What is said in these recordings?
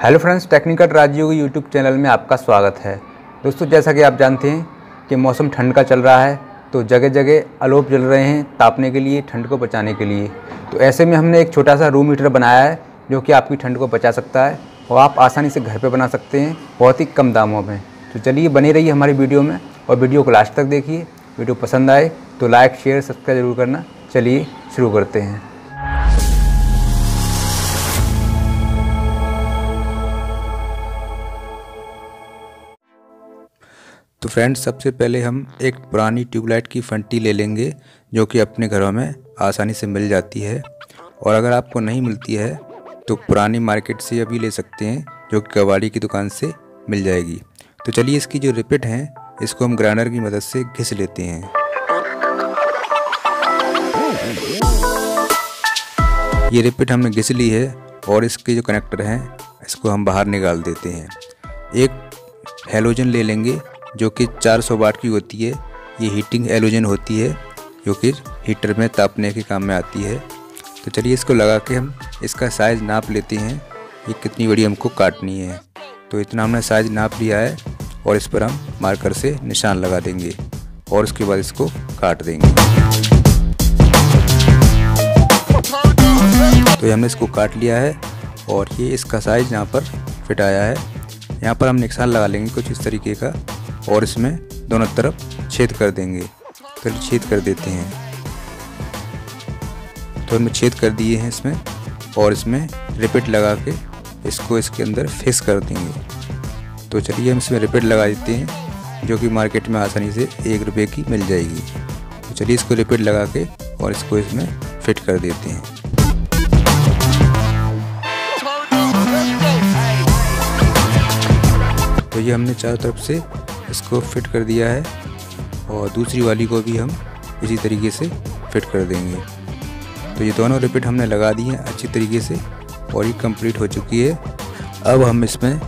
Hello friends, technical Rajyog YouTube channel में आपका स्वागत है। दोस्तों, जैसा कि आप जानते हैं कि मौसम ठंड का चल रहा है तो जगह जगह अलोप जल रहे हैं तापने के लिए, ठंड को बचाने के लिए। तो ऐसे में हमने एक छोटा सा रूम हीटर बनाया है, जो कि आपकी ठंड को बचा सकता है और आप आसानी से घर पर बना सकते हैं, बहुत ही कम दामों में। तो चलिए, बने रहिए हमारी वीडियो में और वीडियो को लास्ट तक देखिए। वीडियो पसंद आए तो लाइक, शेयर, सब्सक्राइब ज़रूर करना। चलिए, शुरू करते हैं। तो फ्रेंड्स सबसे पहले हम एक पुरानी ट्यूबलाइट की फंटी ले लेंगे, जो कि अपने घरों में आसानी से मिल जाती है। और अगर आपको नहीं मिलती है तो पुरानी मार्केट से अभी ले सकते हैं, जो कि कबाड़ी की दुकान से मिल जाएगी। तो चलिए इसकी जो रिपिट हैं, इसको हम ग्राइंडर की मदद से घिस लेते हैं। ये रिपिट हमने घिस ली है, और इसके जो कनेक्टर हैं, इसको हम बाहर निकाल देते हैं। एक हेलोजन ले लेंगे जो कि 400 वाट की होती है, ये हीटिंग एलोजन होती है, जो कि हीटर में तापने के काम में आती है। तो चलिए इसको लगा के हम इसका साइज़ नाप लेते हैं। ये कितनी बड़ी हमको काटनी है। तो इतना हमने साइज़ नाप लिया है और इस पर हम मार्कर से निशान लगा देंगे और उसके बाद इसको काट देंगे। तो हमने इसको काट लिया है और ये इसका साइज़ यहाँ पर फिट आया है। यहाँ पर हम निशान लगा लेंगे कुछ इस तरीके का। और इसमें दोनों तरफ़ छेद कर देंगे। तो छेद कर देते हैं। तो हमने छेद कर दिए हैं इसमें और इसमें रिपीट लगा के इसको इसके अंदर फिक्स कर देंगे। तो चलिए हम इसमें रिपीट लगा देते हैं, जो कि मार्केट में आसानी से एक रुपये की मिल जाएगी। तो चलिए इसको रिपीट लगा के और इसको इसमें फिट कर देते हैं। तो ये हमने चारों तरफ़ से इसको फिट कर दिया है और दूसरी वाली को भी हम इसी तरीके से फिट कर देंगे। तो ये दोनों रिपीट हमने लगा दी हैं अच्छी तरीके से और ये कंप्लीट हो चुकी है। अब हम इसमें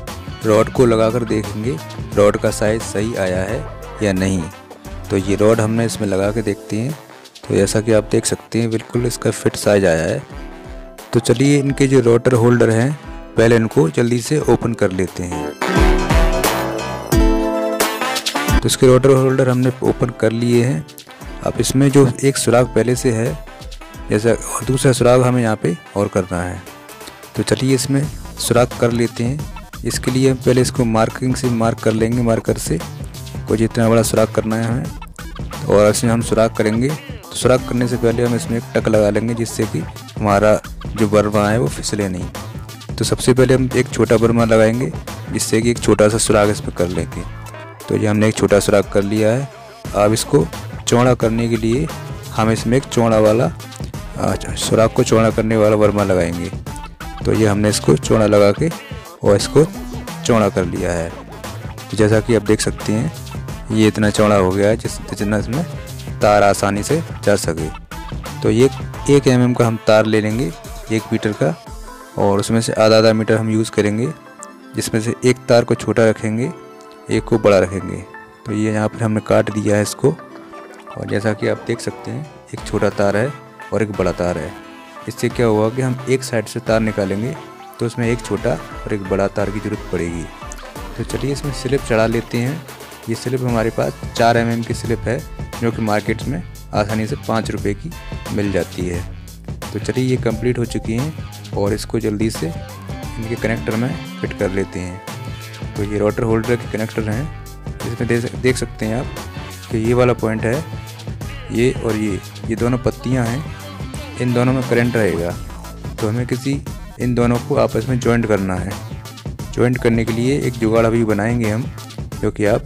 रॉड को लगा कर देखेंगे रॉड का साइज़ सही आया है या नहीं। तो ये रॉड हमने इसमें लगा के देखते हैं। तो जैसा कि आप देख सकते हैं, बिल्कुल इसका फिट साइज़ आया है। तो चलिए इनके जो रोटर होल्डर हैं, पहले इनको जल्दी से ओपन कर लेते हैं। तो इसके रोटर होल्डर हमने ओपन कर लिए हैं। अब इसमें जो एक सुराग पहले से है, जैसा और दूसरा सुराग हमें यहाँ पे और करना है। तो चलिए इसमें सुराग कर लेते हैं। इसके लिए हम पहले इसको मार्किंग से मार्क कर लेंगे मार्कर से। कोई जितना बड़ा सुराग करना है हमें। और इसमें हम सुराग करेंगे। तो सुराग करने से पहले हम इसमें एक टक लगा लेंगे, जिससे कि हमारा जो बर्मा है वो फिसले नहीं। तो सबसे पहले हम एक छोटा बर्मा लगाएँगे, जिससे कि एक छोटा सा सुराग इसमें कर लेंगे। तो ये हमने एक छोटा सुराख कर लिया है। अब इसको चौड़ा करने के लिए हम इसमें एक चौड़ा वाला सुराख को चौड़ा करने वाला वर्मा लगाएँगे। तो ये हमने इसको चौड़ा लगा के और इसको चौड़ा कर लिया है। तो जैसा कि आप देख सकते हैं, ये इतना चौड़ा हो गया है जिस, जितना इसमें तार आसानी से जा सके। तो ये एक एम mm का हम तार ले लेंगे, एक मीटर का, और उसमें से आधा आधा मीटर हम यूज़ करेंगे, जिसमें से एक तार को छोटा रखेंगे। एक को बड़ा रखेंगे। तो ये यहाँ पर हमने काट दिया है इसको। और जैसा कि आप देख सकते हैं, एक छोटा तार है और एक बड़ा तार है। इससे क्या हुआ कि हम एक साइड से तार निकालेंगे तो उसमें एक छोटा और एक बड़ा तार की ज़रूरत पड़ेगी। तो चलिए इसमें स्लिप चढ़ा लेते हैं। ये स्लिप हमारे पास चार एम की स्लिप है, जो कि मार्केट में आसानी से पाँच रुपये की मिल जाती है। तो चलिए ये कंप्लीट हो चुकी हैं और इसको जल्दी से इनके कनेक्टर में फिट कर लेते हैं। तो ये रोटर होल्डर के कनेक्टर हैं इसमें दे, देख सकते हैं आप कि ये वाला पॉइंट है ये और ये ये दोनों पत्तियाँ हैं इन दोनों में करंट रहेगा। तो हमें किसी इन दोनों को आपस में जॉइंट करना है। जॉइंट करने के लिए एक जुगाड़ अभी बनाएँगे हम जो कि आप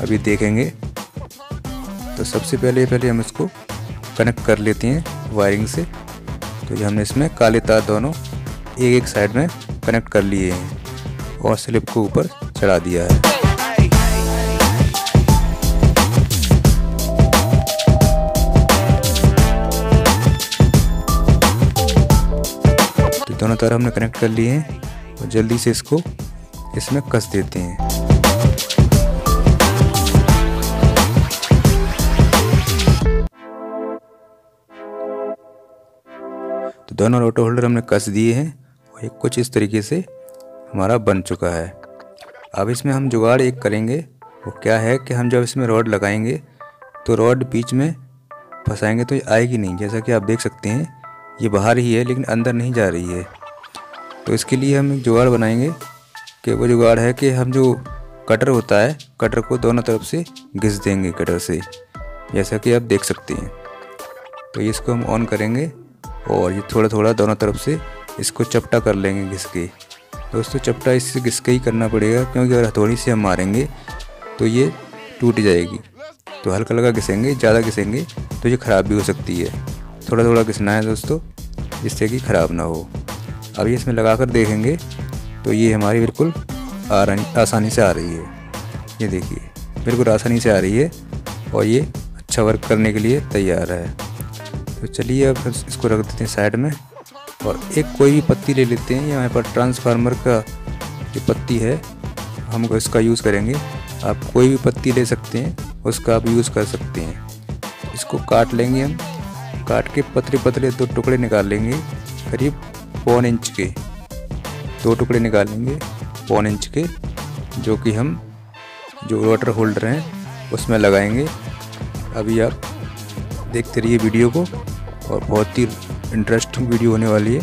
अभी देखेंगे। तो सबसे पहले पहले हम इसको कनेक्ट कर लेते हैं वायरिंग से। तो ये हमने इसमें काले तार दोनों एक एक साइड में कनेक्ट कर लिए हैं और स्लिप को ऊपर चढ़ा दिया है। तो दोनों तरफ़ हमने कनेक्ट कर लिए हैं और जल्दी से इसको इसमें कस देते हैं। तो दोनों रोटो होल्डर हमने कस दिए हैं और ये कुछ इस तरीके से हमारा बन चुका है। अब इसमें हम जुगाड़ एक करेंगे। वो क्या है कि हम जब इसमें रॉड लगाएँगे तो रॉड बीच में फंसाएँगे तो ये आएगी नहीं। जैसा कि आप देख सकते हैं, ये बाहर ही है, लेकिन अंदर नहीं जा रही है। तो इसके लिए हम एक जुगाड़ बनाएँगे कि वो जुगाड़ है कि हम जो कटर होता है, कटर को दोनों तरफ़ से घिस देंगे कटर से, जैसा कि आप देख सकते हैं। तो इसको हम ऑन करेंगे और ये थोड़ा थोड़ा दोनों तरफ़ से इसको चपटा कर लेंगे घिस के। दोस्तों, चपटा इससे घिस के ही करना पड़ेगा, क्योंकि अगर हथौड़ी से हम मारेंगे तो ये टूट जाएगी। तो हल्का हल्का घिसेंगे, ज़्यादा घिसेंगे तो ये ख़राब भी हो सकती है। थोड़ा थोड़ा घिसना है दोस्तों, जिससे कि ख़राब ना हो। अब ये इसमें लगा कर देखेंगे तो ये हमारी बिल्कुल आसानी से आ रही है। ये देखिए, बिल्कुल आसानी से आ रही है, और ये अच्छा वर्क करने के लिए तैयार है। तो चलिए अब इसको रख देते हैं साइड में। और एक कोई भी पत्ती ले लेते हैं। यहाँ पर ट्रांसफार्मर का जो पत्ती है, हम इसका यूज़ करेंगे। आप कोई भी पत्ती ले सकते हैं, उसका आप यूज़ कर सकते हैं। इसको काट लेंगे हम। काट के पतले पतले दो टुकड़े निकाल लेंगे, करीब पौन इंच के। दो टुकड़े निकालेंगे पौन इंच के, जो कि हम, जो वाटर होल्डर हैं, उसमें लगाएँगे। अभी आप देखते रहिए वीडियो को, और बहुत ही इंटरेस्टिंग वीडियो होने वाली है।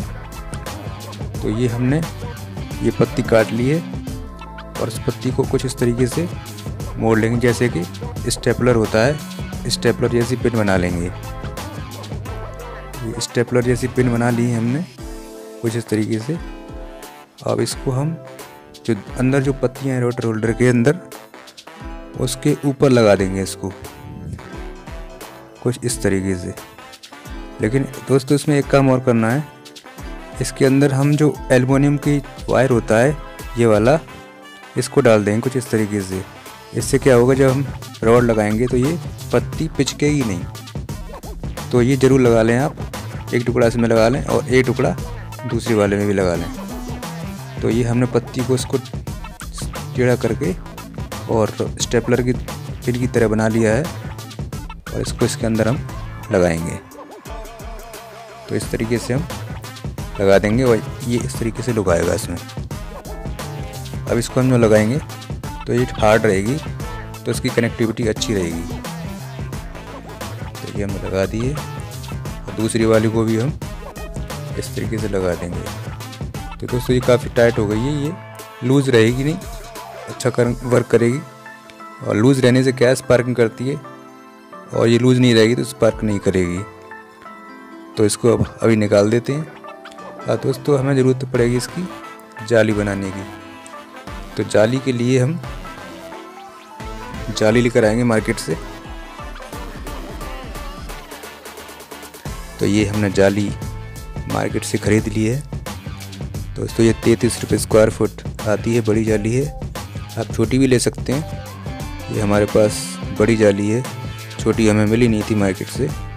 तो ये हमने ये पत्ती काट ली है और इस पत्ती को कुछ इस तरीके से मोड़ लेंगे जैसे कि स्टेपलर होता है, स्टेपलर जैसी पिन बना लेंगे। ये स्टेपलर जैसी पिन बना ली है हमने, कुछ इस तरीके से। अब इसको हम जो अंदर जो पत्तियाँ हैं रोटर होल्डर के अंदर, उसके ऊपर लगा देंगे इसको। कुछ इस तरीके से। लेकिन दोस्तों इसमें एक काम और करना है। इसके अंदर हम जो एल्युमिनियम की वायर होता है, ये वाला, इसको डाल देंगे कुछ इस तरीके से। इससे क्या होगा, जब हम रॉड लगाएँगे तो ये पत्ती पिचकेगी नहीं। तो ये ज़रूर लगा लें आप, एक टुकड़ा इसमें लगा लें और एक टुकड़ा दूसरी वाले में भी लगा लें। तो ये हमने पत्ती को इसको टेढ़ा करके और स्टेपलर की पिन की तरह बना लिया है और इसको इसके अंदर हम लगाएँगे। तो इस तरीके से हम लगा देंगे और ये इस तरीके से लुकाएगा इसमें। अब इसको हम जो लगाएँगे तो ये हार्ड रहेगी तो इसकी कनेक्टिविटी अच्छी रहेगी। तो ये हम लगा दिए, और दूसरी वाली को भी हम इस तरीके से लगा देंगे। तो दोस्तों, ये काफ़ी टाइट हो गई है, ये लूज़ रहेगी नहीं अच्छा कर वर्क करेगी। और लूज़ रहने से क्या स्पार्किंग करती है? और ये लूज़ नहीं रहेगी तो स्पार्क नहीं करेगी। तो इसको अब, अभी निकाल देते हैं। और दोस्तों, हमें ज़रूरत पड़ेगी इसकी जाली बनाने की। तो जाली के लिए हम जाली लेकर आएँगे मार्केट से। तो ये हमने जाली मार्केट से ख़रीद ली है। दोस्तों, ये तैंतीस रुपये स्क्वायर फुट आती है, बड़ी जाली है। आप छोटी भी ले सकते हैं। ये हमारे पास बड़ी जाली है। छोटी हमें मिली नहीं थी मार्केट से।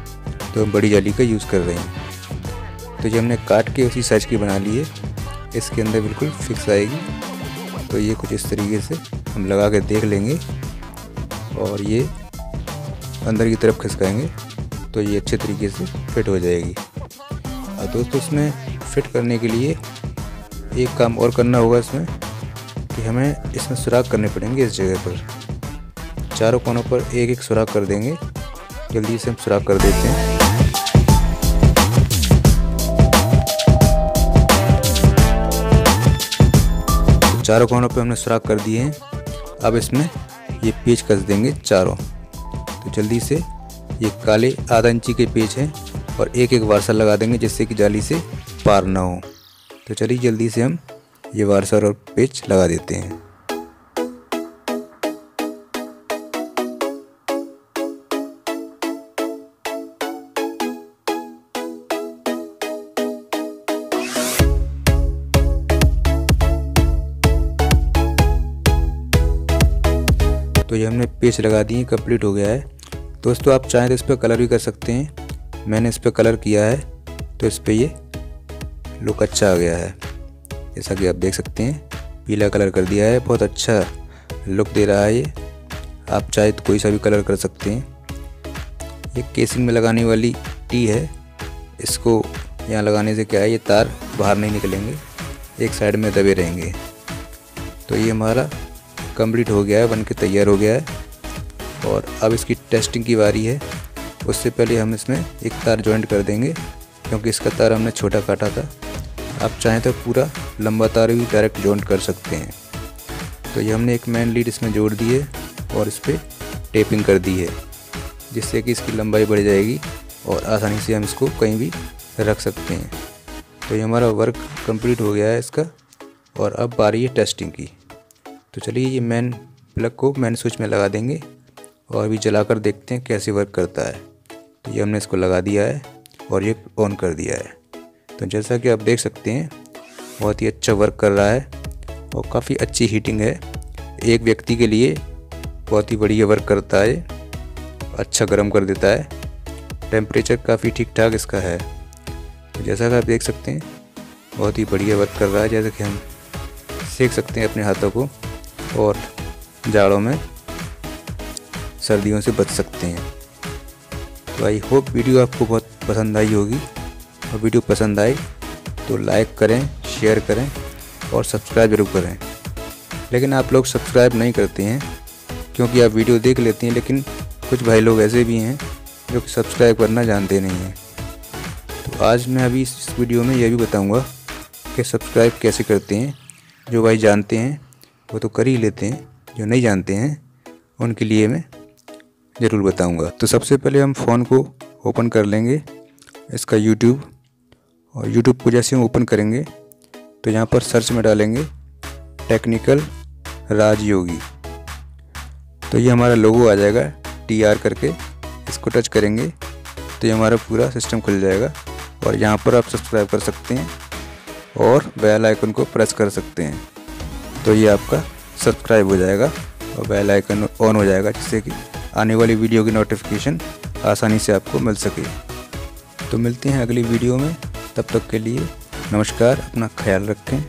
तो हम बड़ी जाली का यूज़ कर रहे हैं। तो ये हमने काट के उसी साइज़ की बना ली है। इसके अंदर बिल्कुल फिक्स आएगी। तो ये कुछ इस तरीके से हम लगा के देख लेंगे और ये अंदर की तरफ़ खिसकाएँगे। तो ये अच्छे तरीके से फिट हो जाएगी। और दोस्तों इसमें फिट करने के लिए एक काम और करना होगा इसमें कि हमें इसमें सुराख करने पड़ेंगे इस जगह पर। चारों कोनों पर एक एक सुराख कर देंगे। जल्दी से हम सुराख कर देते हैं। चारों कोनों पे हमने सुराख कर दिए हैं। अब इसमें ये पेच कस देंगे चारों। तो जल्दी से ये काले आधा इंची के पेज हैं और एक एक वारसा लगा देंगे जिससे कि जाली से पार ना हो। तो चलिए जल्दी से हम ये वारसर और पेज लगा देते हैं। तो ये हमने पेच लगा दिए कंप्लीट हो गया है। दोस्तों, आप चाहें तो इस पर कलर भी कर सकते हैं। मैंने इस पर कलर किया है तो इस पर ये लुक अच्छा आ गया है। जैसा कि आप देख सकते हैं, पीला कलर कर दिया है, बहुत अच्छा लुक दे रहा है ये। आप चाहे तो कोई सा भी कलर कर सकते हैं। ये केसिंग में लगाने वाली टी है। इसको यहाँ लगाने से क्या है, ये तार बाहर नहीं निकलेंगे, एक साइड में दबे रहेंगे। तो ये हमारा कंप्लीट हो गया है, बन के तैयार हो गया है। और अब इसकी टेस्टिंग की बारी है। उससे पहले हम इसमें एक तार जॉइंट कर देंगे, क्योंकि इसका तार हमने छोटा काटा था। आप चाहें तो पूरा लंबा तार भी डायरेक्ट जॉइंट कर सकते हैं। तो ये हमने एक मेन लीड इसमें जोड़ दी है और इस पर टेपिंग कर दी है, जिससे कि इसकी लंबाई बढ़ जाएगी और आसानी से हम इसको कहीं भी रख सकते हैं। तो ये हमारा वर्क कंप्लीट हो गया है इसका। और अब बारी है टेस्टिंग की। तो चलिए ये मेन प्लग को मेन स्विच में लगा देंगे और अभी जलाकर देखते हैं कैसे वर्क करता है। तो ये हमने इसको लगा दिया है और ये ऑन कर दिया है। तो जैसा कि आप देख सकते हैं, बहुत ही अच्छा वर्क कर रहा है और काफ़ी अच्छी हीटिंग है। एक व्यक्ति के लिए बहुत ही बढ़िया वर्क करता है अच्छा गर्म कर देता है। टेम्परेचर काफ़ी ठीक ठाक इसका है। तो जैसा कि आप देख सकते हैं, बहुत ही बढ़िया वर्क कर रहा है। जैसे कि हम सेक सकते हैं अपने हाथों को। और जाड़ों में सर्दियों से बच सकते हैं। तो आई होप वीडियो आपको बहुत पसंद आई होगी। और वीडियो पसंद आई तो लाइक करें, शेयर करें और सब्सक्राइब ज़रूर करें। लेकिन आप लोग सब्सक्राइब नहीं करते हैं, क्योंकि आप वीडियो देख लेते हैं, लेकिन कुछ भाई लोग ऐसे भी हैं जो कि सब्सक्राइब करना जानते नहीं हैं। तो आज मैं अभी इस वीडियो में यह भी बताऊँगा कि सब्सक्राइब कैसे करते हैं, जो भाई जानते हैं वो तो कर ही लेते हैं, जो नहीं जानते हैं, उनके लिए मैं ज़रूर बताऊँगा। तो सबसे पहले हम फ़ोन को ओपन कर लेंगे, इसका यूट्यूब, और यूट्यूब को जैसे हम ओपन करेंगे तो यहाँ पर सर्च में डालेंगे, टेक्निकल राजयोगी। तो ये हमारा लोगो आ जाएगा, टी आर करके, इसको टच करेंगे तो ये हमारा पूरा सिस्टम खुल जाएगा, और यहाँ पर आप सब्सक्राइब कर सकते हैं, और बेल आइकन को प्रेस कर सकते हैं। तो ये आपका सब्सक्राइब हो जाएगा और बेल आइकन ऑन हो जाएगा, जिससे कि आने वाली वीडियो की नोटिफिकेशन आसानी से आपको मिल सके। तो मिलते हैं अगली वीडियो में। तब तक के लिए नमस्कार, अपना ख्याल रखें।